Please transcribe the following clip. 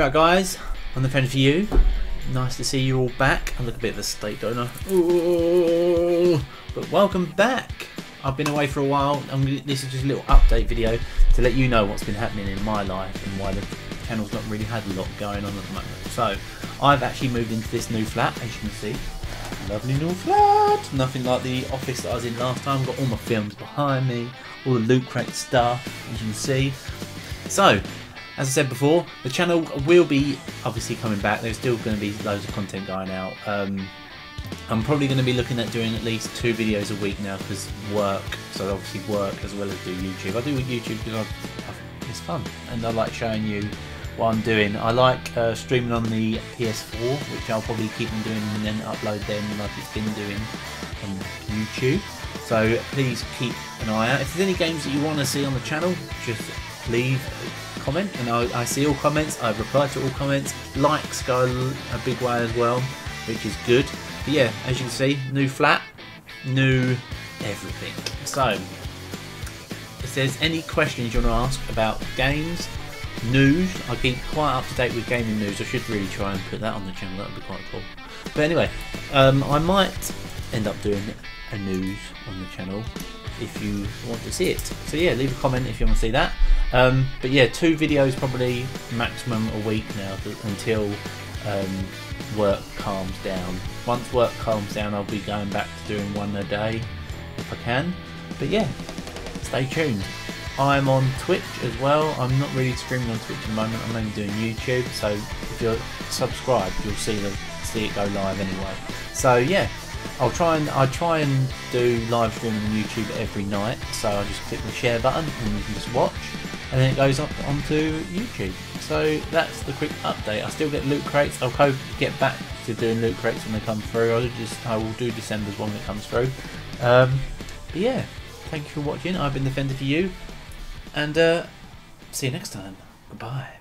Right guys, on the phone for you. Nice to see you all back. I look a bit of a state, don't. But welcome back. I've been away for a while. I'm, this is just a little update video to let you know what's been happening in my life and why the channel's not really had a lot going on at the moment. So, I've actually moved into this new flat, as you can see. Lovely new flat. Nothing like the office that I was in last time. Got all my films behind me, all the loot crate stuff, as you can see. So, as I said before, the channel will be obviously coming back. There's still going to be loads of content going out. Um, I'm probably going to be looking at doing at least two videos a week now because work. So obviously work as well as do YouTube. I do YouTube because it's fun and I like showing you what I'm doing. I like uh, streaming on the PS4, which I'll probably keep on doing and then upload them like it's been doing on YouTube. So please keep an eye out. If there's any games that you want to see on the channel, just leave comment and I, I see all comments. I reply to all comments. Likes go a big way as well, which is good. But yeah, as you can see, new flat, new everything. So, if there's any questions you want to ask about games, news, I keep quite up to date with gaming news. I should really try and put that on the channel. That would be quite cool. But anyway, um, I might end up doing a news on the channel if you want to see it. So yeah, leave a comment if you want to see that. Um, but yeah, two videos probably maximum a week now until um, work calms down. Once work calms down, I'll be going back to doing one a day if I can. But yeah, stay tuned. I'm on Twitch as well. I'm not really streaming on Twitch at the moment. I'm only doing YouTube. So if you're subscribed, you'll see the see it go live anyway. So yeah, I'll try and I try and do live streaming on YouTube every night. So I just click the share button and you can just watch, and then it goes up onto YouTube. So that's the quick update. I still get loot crates. I'll get back to doing loot crates when they come through. I'll just I will do December's one when it comes through. Um, but yeah, thank you for watching. I've been the Defender for you, and uh, see you next time. Goodbye.